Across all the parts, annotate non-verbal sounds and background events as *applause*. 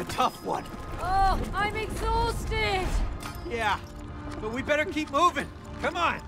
a tough one. Oh, I'm exhausted! Yeah, but we better keep moving. Come on!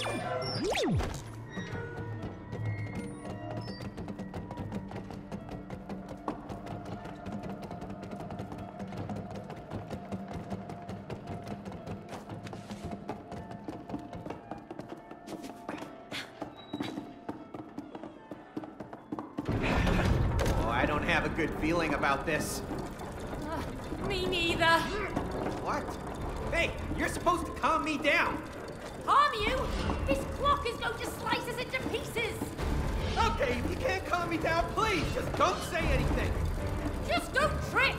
Oh, I don't have a good feeling about this. Uh, me neither. What? Hey, you're supposed to calm me down. This clock is going to slice us into pieces. Okay, if you can't calm me down, please, just don't say anything. Just don't trip.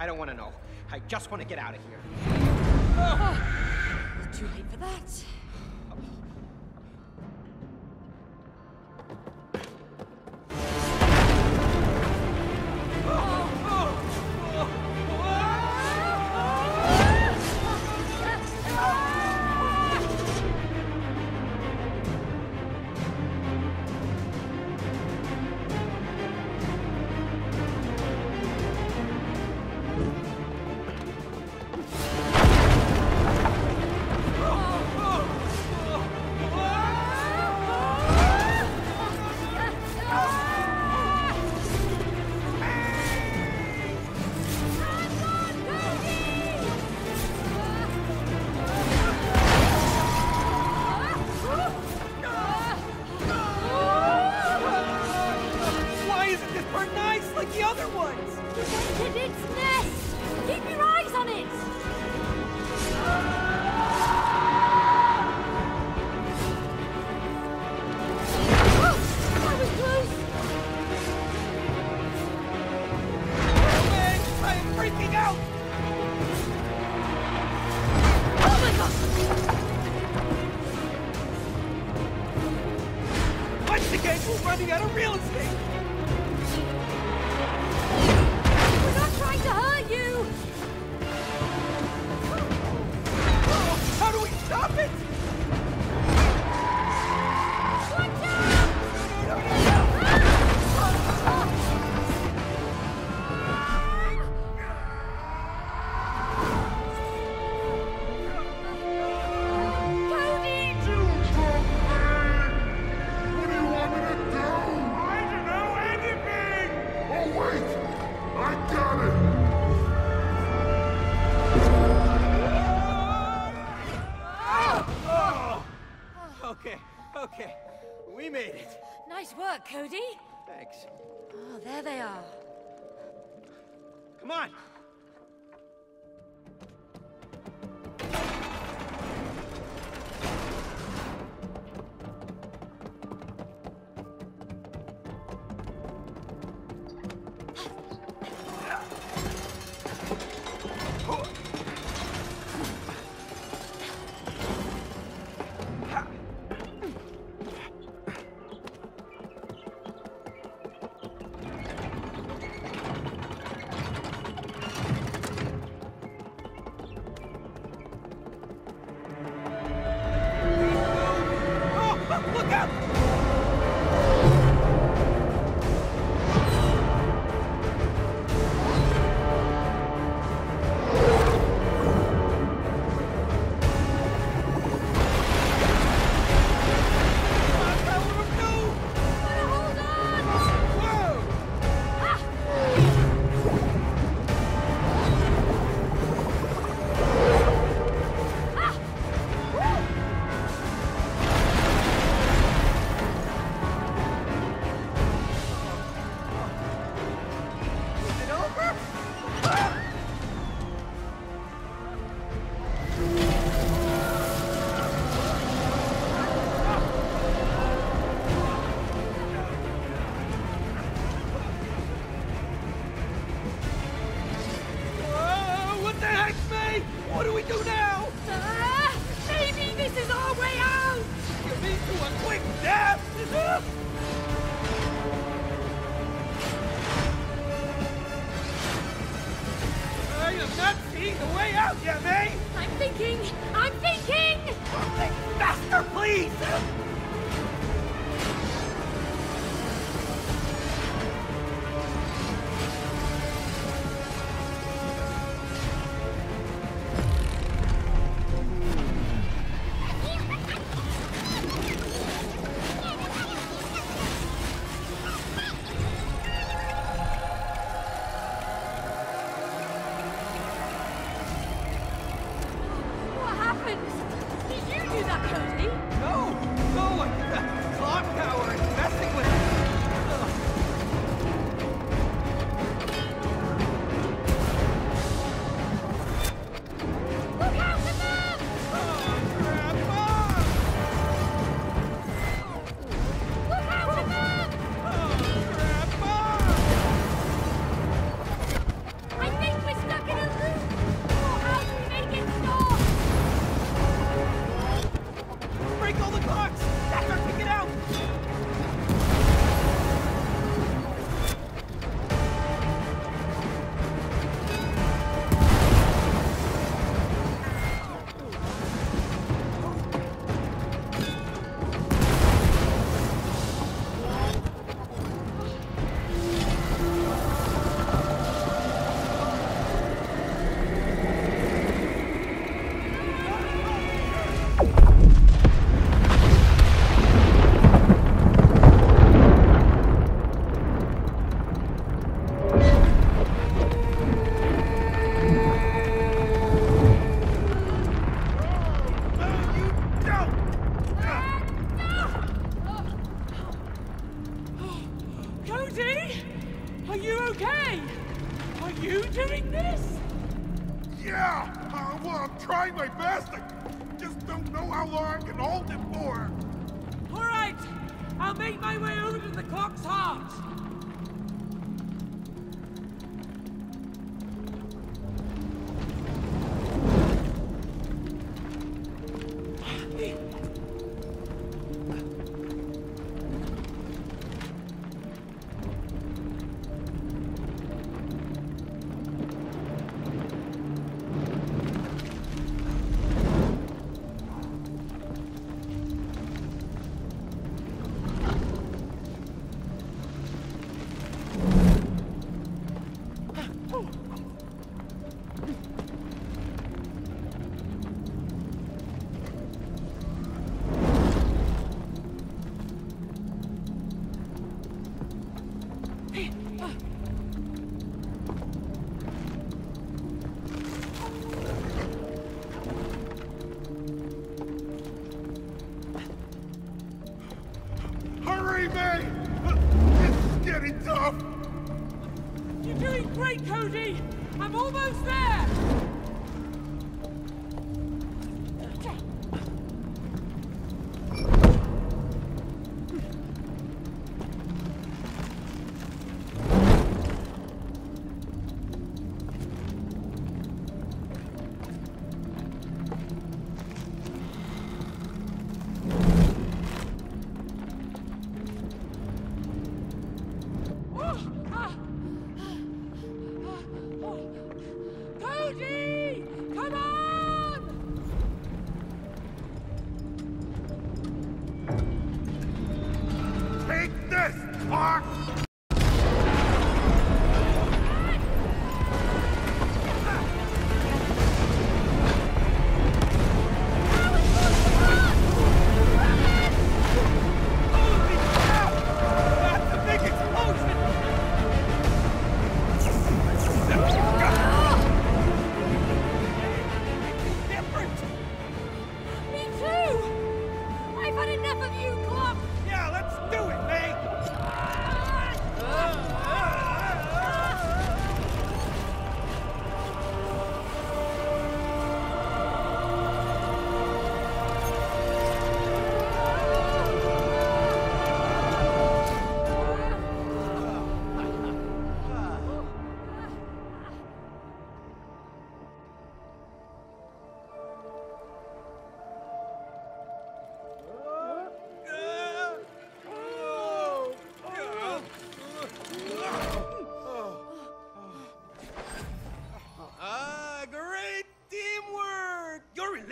I don't want to know. I just want to get out of here. Too late for that. isn't this bird nice like the other ones? It's nest! Keep your eyes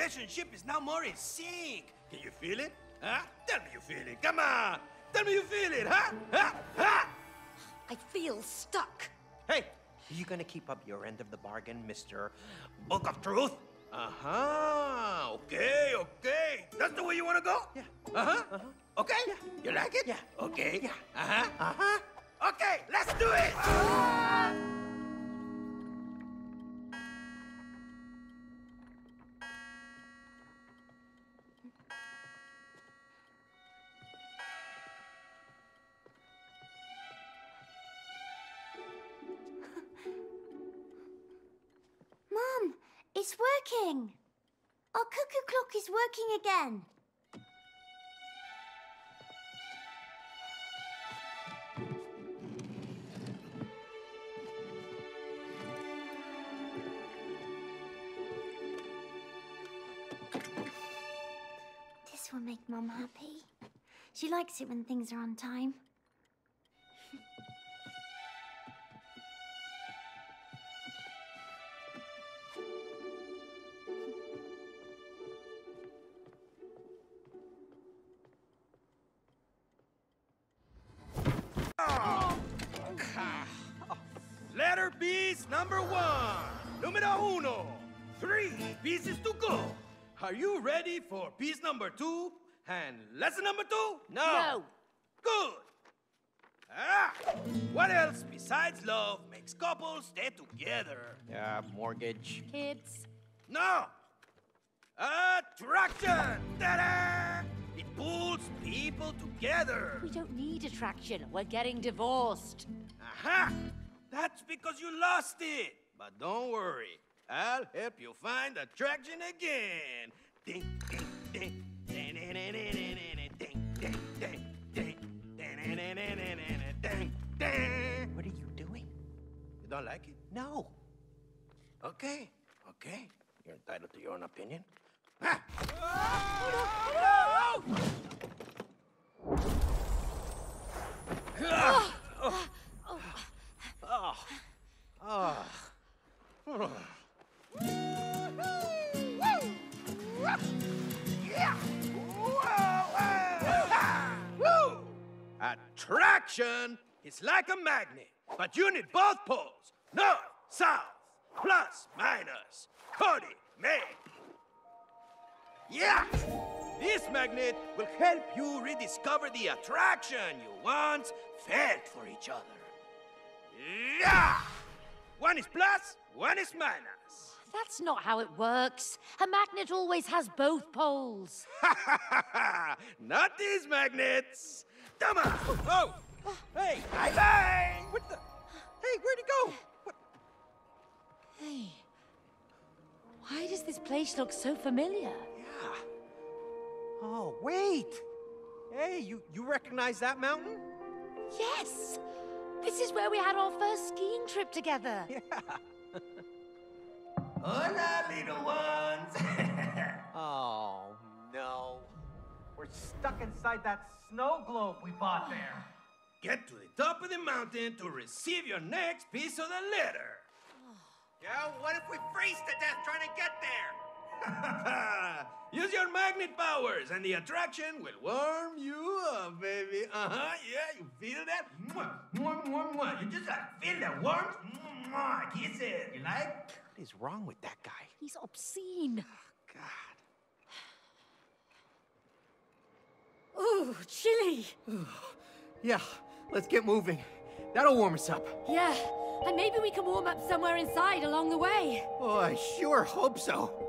relationship is now more in sync. Can you feel it? Huh? Tell me you feel it. Come on! Tell me you feel it, huh? Huh? Huh? I feel stuck. Hey, are you gonna keep up your end of the bargain, Mr. Book of Truth? Uh-huh. Okay, okay. That's the way you wanna go? Yeah. Uh-huh. Uh-huh. Okay? Yeah. You like it? Yeah. Okay. Yeah. Uh-huh. Uh-huh. Okay, let's do it! Mom, working. Our cuckoo clock is working again. This will make Mum happy. She likes it when things are on time. Are you ready for piece number two? And lesson number two? No. Good. Ah, what else besides love makes couples stay together? Yeah, mortgage. Kids. No. Attraction. Ta-da! It pulls people together. We don't need attraction. We're getting divorced. Aha! That's because you lost it. But don't worry. I'll help you find the traction again. Ding, ding, ding. Ding, ding, ding, ding, ding, ding, ding, ding, What are you doing? You don't like it? No. Okay, okay. You're entitled to your own opinion. Ah! Oh, no, no, no! Is like a magnet, but you need both poles. North, south, plus, minus. Cody, May. Yeah! This magnet will help you rediscover the attraction you once felt for each other. Yeah! One is plus, one is minus. That's not how it works. A magnet always has both poles. *laughs* Not these magnets. Come on. Oh, hey, bye bye. What the? Hey, where'd he go? What? Hey. Why does this place look so familiar? Yeah. Oh, wait! Hey, you, you recognize that mountain? Yes! This is where we had our first skiing trip together. *laughs* Yeah. *laughs* Hola, little ones. *laughs* Oh, no. We're stuck inside that snow globe we bought there. *sighs* Get to the top of the mountain to receive your next piece of the letter. *sighs* Yeah, what if we freeze to death trying to get there? *laughs* Use your magnet powers, and the attraction will warm you up, baby. Uh huh. Yeah, you feel that? Mwah, mwah, mwah, mwah. You just gotta feel the warmth. Mwah, kiss it. You like? What is wrong with that guy? He's obscene. God. Ooh, chilly. Yeah, let's get moving. That'll warm us up. Yeah, and maybe we can warm up somewhere inside along the way. Oh, I sure hope so.